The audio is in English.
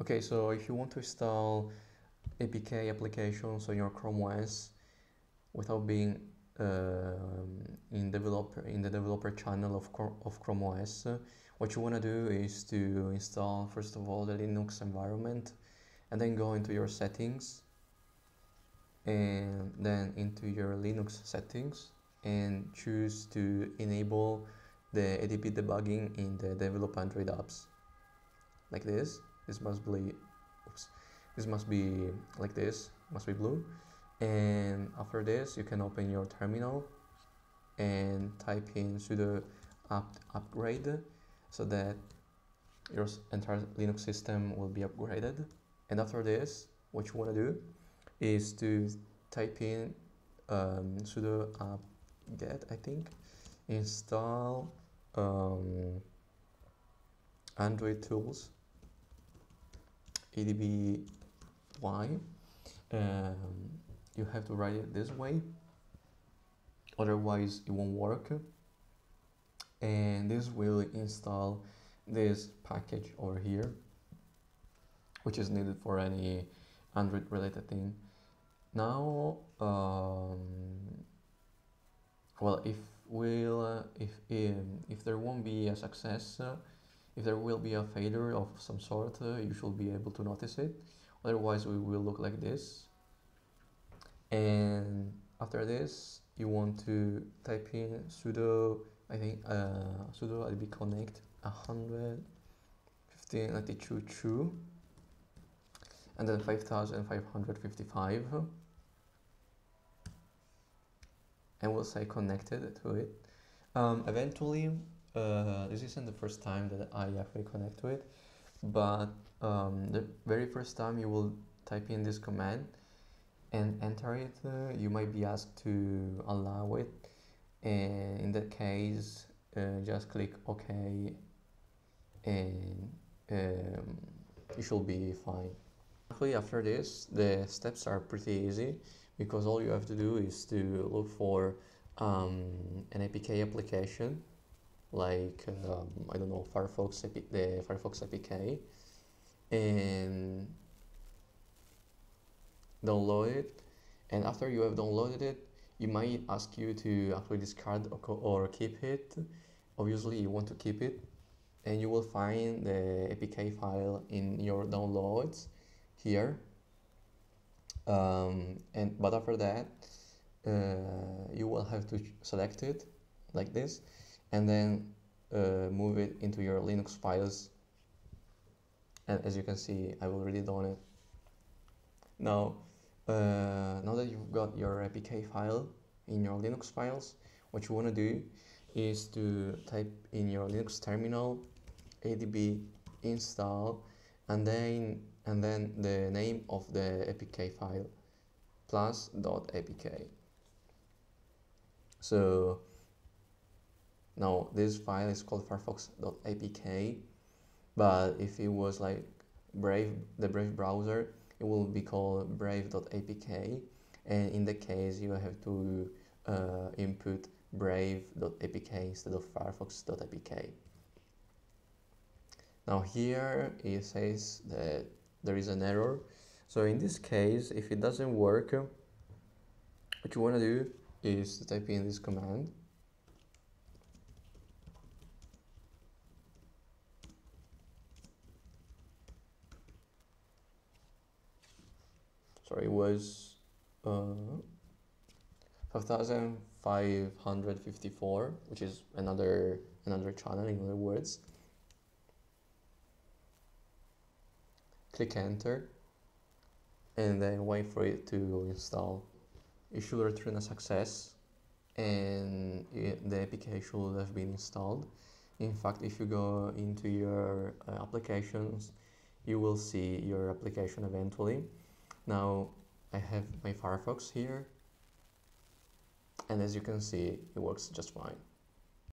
Okay, so if you want to install APK applications on your Chrome OS without being um, in developer in the developer channel of, of Chrome OS, what you want to do is to install first of all the Linux environment and then go into your settings and then into your Linux settings and choose to enable the ADB debugging in the develop Android apps. Like this this must be oops, this must be like this must be blue. And after this you can open your terminal and type in sudo apt upgrade so that your entire Linux system will be upgraded. And after this what you want to do is to type in um, sudo apt get I think. Install um, Android tools adby um, you have to write it this way. Otherwise it won't work. And this will install this package over here which is needed for any Android related thing. Now um, well if will uh, if um, if there won't be a success uh, if there will be a failure of some sort uh, you should be able to notice it. Otherwise we will look like this. And after this you want to type in sudo I think uh, sudo adb connect 11592 true and then 5555 and we'll say connected to it. Um, eventually uh, this isn't the first time that I actually connect to it but um, the very first time you will type in this command and enter it uh, you might be asked to allow it and in that case uh, just click OK and um, should be fine. Actually after this the steps are pretty easy because all you have to do is to look for um, an APK application like um, I don't know Firefox the Firefox APK and download it. And after you have downloaded it you might ask you to actually discard or keep it. Obviously you want to keep it. And you will find the APK file in your downloads here. Um, and but after that uh, you will have to select it like this and then uh, move it into your Linux files and as you can see I've already done it now uh, now that you've got your APK file in your Linux files what you want to do is to type in your Linux terminal adb install and then and then the name of the APK file plus .apk. so now this file is called firefox.apk but if it was like Brave the Brave browser it will be called brave.apk and in the case you have to uh, input brave.apk instead of firefox.apk now here it says that there is an error. So in this case if it doesn't work what you want to do is to type in this command sorry was uh, 5554 which is another another channel in other words. Click enter and then wait for it to install. It should return a success and it, the APK should have been installed. In fact if you go into your uh, applications you will see your application eventually now I have my Firefox here and as you can see it works just fine